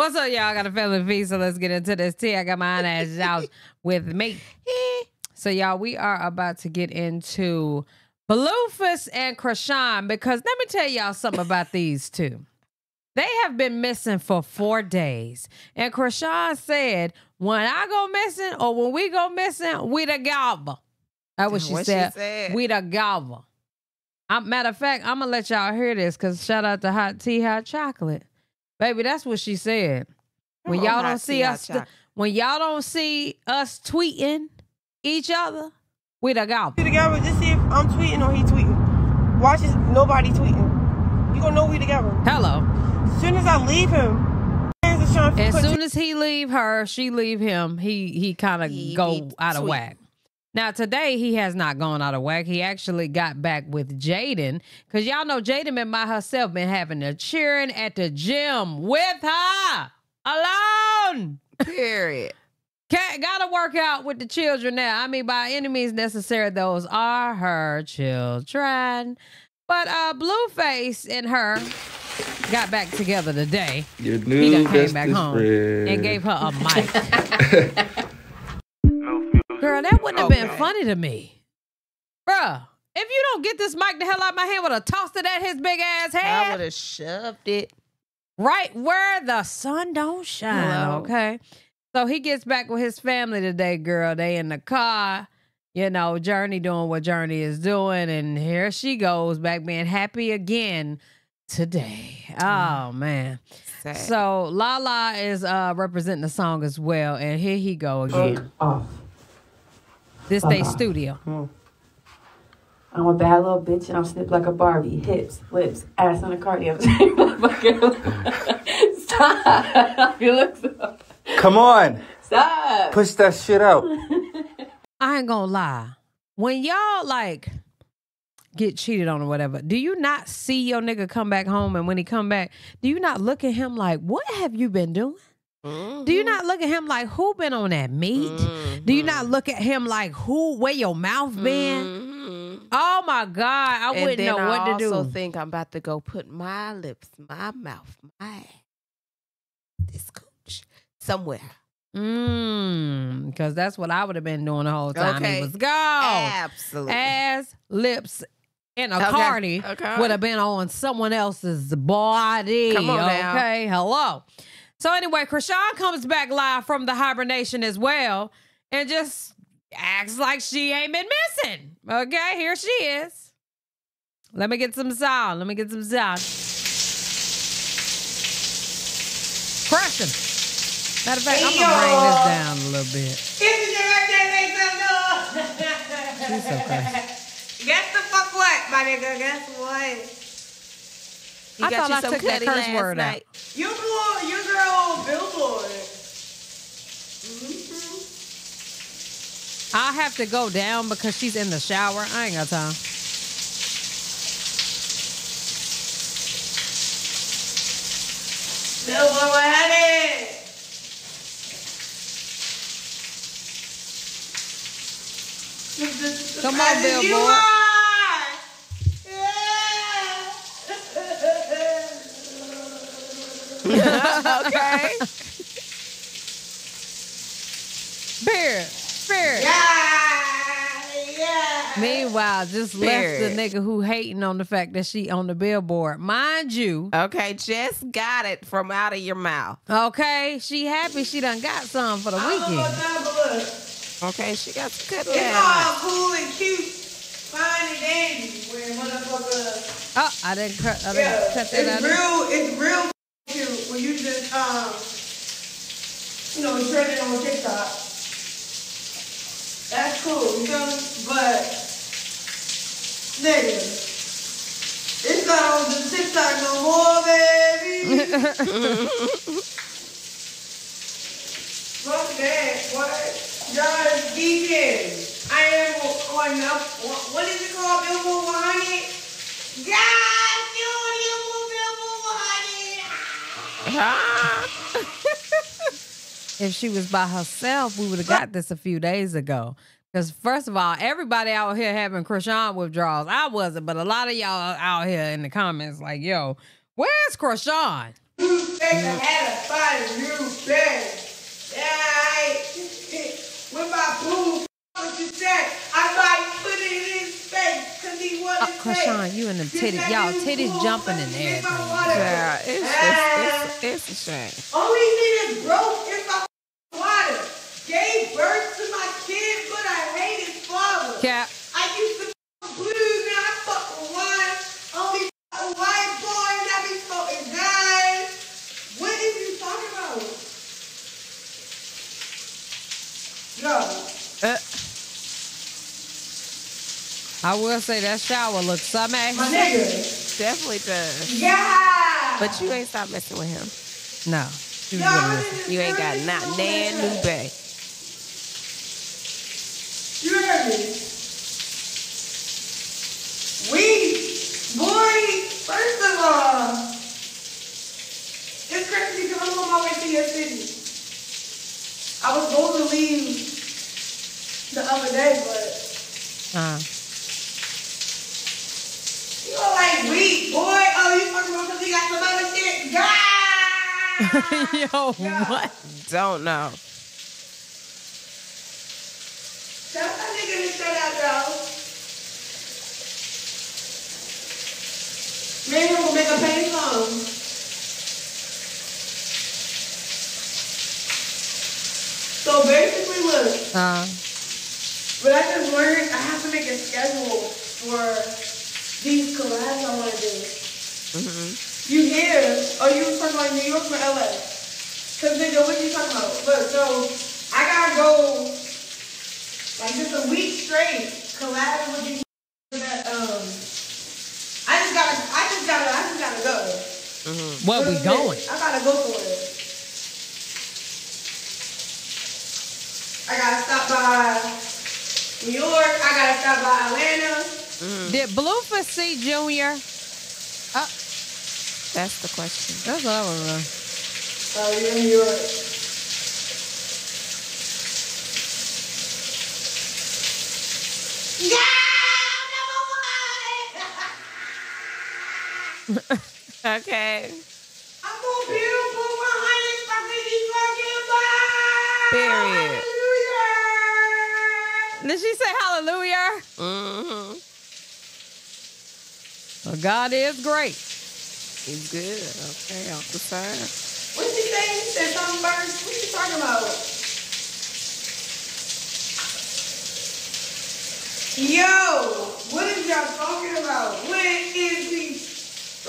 What's up, y'all? I got a family feast, so let's get into this tea. I got my ass out with me. So, y'all, we are about to get into Blueface and Chrisean because let me tell y'all something about these two. They have been missing for four days. And Chrisean said, when I go missing or when we go missing, we together. That's what she What she said. said. We together. I'm, matter of fact, I'm gonna let y'all hear this because shout out to Hot Tea, Hot Chocolate, baby. That's what she said. When Come y'all don't see us, Chocolate. when y'all don't see us tweeting each other, we together. We together. Just see if I'm tweeting or he tweeting. Watch it. Nobody tweeting. You gonna know we together. Hello. As soon as I leave him, hands is trying to As soon as he leave her, she leave him. He he kind of go be out of whack. Now today he has not gone out of whack. He actually got back with Jaidyn because y'all know Jaidyn been by herself, been having a cheering at the gym with her alone. Period. Can't gotta work out with the children now. I mean, by any means necessary, those are her children. But uh Blueface and her got back together today. Your He new done came back home friend. and gave her a mic. Girl, wouldn't have been funny to me. Bruh, if you don't get this mic the hell out of my hand, would have tossed it at his big ass head. I would have shoved it. right where the sun don't shine. Hello. Okay. So he gets back with his family today, girl. They in the car, you know, Journey doing what Journey is doing. And here she goes back being happy again today. Oh man. Sad. So Lala is uh representing the song as well. And here he go again. off. This day studio. I'm a bad little bitch and I'm snipped like a Barbie. Hips, lips, ass on a cardio. Stop. You look so. Come on, Stop. push that shit out. I ain't gonna lie. When y'all like get cheated on or whatever, do you not see your nigga come back home and when he come back, do you not look at him like, what have you been doing? Do you mm-hmm. not look at him like who been on that meat? Do you not mm-hmm. look at him like who where your mouth been? Mhm. Oh my God, I And wouldn't know I what to also do. think I'm about to go put my lips, my mouth, my this cooch somewhere. Mmm, because that's what I would have been doing the whole time he was gone. Absolutely. Ass, lips, and a Okay. cardi Okay. would have been on someone else's body. Come on now. okay, hello. So anyway, Chrisean comes back live from the hibernation as well, and just acts like she ain't been missing. Okay, here she is. Let me get some sound. Let me get some sound. Crush him. Matter of fact, I'm gonna bring this down a little bit. It's your birthday, make some noise. She's so crazy. Guess the fuck what, my nigga? Guess what? He I got thought you I some took that curse word out. night. Your boy, your girl on Billboard. Mm-hmm. I have to go down because she's in the shower. I ain't got time. Billboard, what happened? Come on, Billboard. are. Yeah. Okay. Spirit, spirit. Yeah, yeah. Meanwhile, just left the nigga who hating on the fact that she on the billboard. Mind you, Okay, just got it from out of your mouth. okay, she happy she done got some for the I don't know weekend. what look, Okay, she got some cutty It's all cool and cute, fine and dandy. When motherfucker, Oh, I didn't cut, I didn't yeah, cut that out. it's real, it's real when you just um, you know, trending on TikTok. That's cool, you feel me? But nigga, it's not on the TikTok no more, baby. Fuck that, what? Y'all is geeking. I am on up. What what is it called? Billboard 100? God, If she was by herself, we would have got this a few days ago. Because first of all, everybody out here having Chrisean withdrawals. I wasn't, but a lot of y'all out here in the comments like, yo, where's Chrisean? Baby had to find a new bed. Yeah, I with my boo. What you said? I might put it in his face because he wanted Uh, to Chrisean, you and them titties, y'all titties jumping and everything. Yeah, it's just, it's, it's a shame. Only thing that's broke is my water. Gave birth to my kid, but I hate his father. Cap. I used to fuck blues, now I fuck with one. Only fuck with white boys, I be fucking guys. What is you talking about? Yo, Uh, I will say that shower looks some my nigga. definitely does. Yeah. But you ain't stop messing with him. No. She was Yo, really I'm listening. in the You ain't got service not so nan new bay. You heard me? We, boy, first of all, it's crazy because I'm on my way to your city. I was supposed to leave the other day, but Uh, you know, like, we, boy, oh, you talking about because we got some other shit? God! Yo, what? Don't know. Shout out that nigga to shout out, though. Maybe we'll make a pain song. So basically, look, Uh, what I just learned, I have to make a schedule for these collabs I want to do. You here? Are you was talking about New York or LA? Cause nigga, what you talking about? Look, so I gotta go like just a week straight collab with these that um. I just gotta, I just gotta, I just gotta go. Mm-hmm. what we going? I gotta go for it. I gotta stop by New York. I gotta stop by Atlanta. Mm-hmm. Did Blueface see Junior? Uh, that's the question. That's what I was Oh, you're in New Yeah, number one. Okay. I'm more beautiful, 100 fucking you fucking bye. Period. Hallelujah. Did she say hallelujah? Mm-hmm. Well, God is great. He's good. Okay, off the side. What she say? She said something first. What you talking about? Yo, what is y'all talking about? When is he?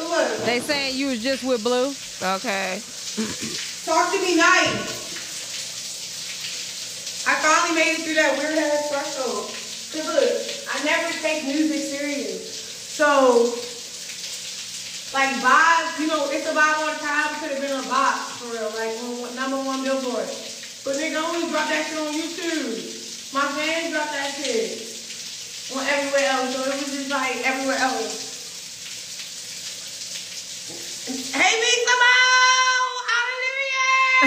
Look, They saying you was just with Blue. Okay. talk to me nice. I finally made it through that weird ass threshold. Cause look, I never take music serious. So, like vibes, you know, it's a vibe on time. Could have been a box for real, like on number one billboard. But nigga I only drop that shit on YouTube. My fans drop that shit on everywhere else. So it was just like everywhere else. Hey, me, Simone! Hallelujah!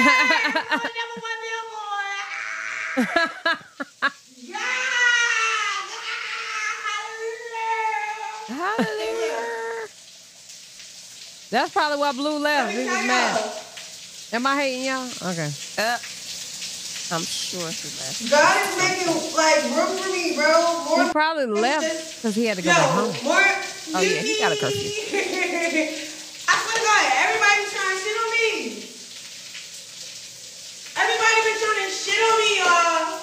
On number one billboard. Yeah! Hallelujah! Hallelujah. That's probably why Blue left. He was mad. Am I hating y'all? Okay. Uh, I'm sure he left. God is making like room for me, bro. More He probably left because he had to go Yo, back home. more. Oh, yeah, he got a curfew. I swear to God, everybody be trying to shit on me. Everybody been trying to shit on me, y'all.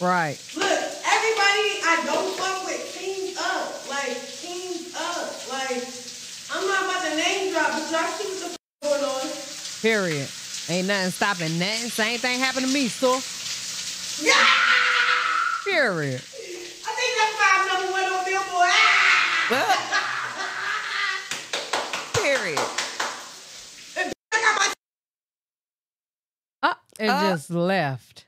Right. Look, everybody I don't fuck with teams up. Like, teams up. Like, I'm not about to name drop, but y'all see what the f- going on. Period. Ain't nothing stopping nothing. Same thing happened to me, so. Yeah! Period. I think that's why I'm number one on Billboard. Ah! Period. I got Uh, it Uh. just left.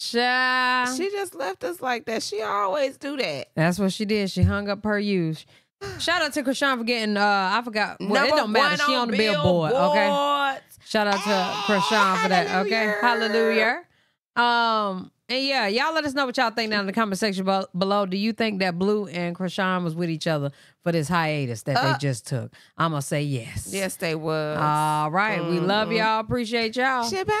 Child. She just left us like that. She always do that. That's what she did. She hung up her use. Shout out to Chrisean for getting uh I forgot. Well, it don't matter. one She on the billboard. Okay. Shout out to Chrisean for that. Okay. Hallelujah. Um, And yeah, y'all let us know what y'all think down in the comment section below. Do you think that Blue and Chrisean was with each other for this hiatus that Uh, they just took? I'm gonna say yes. Yes, they was. All right. We love y'all. Appreciate y'all. Shit, babe.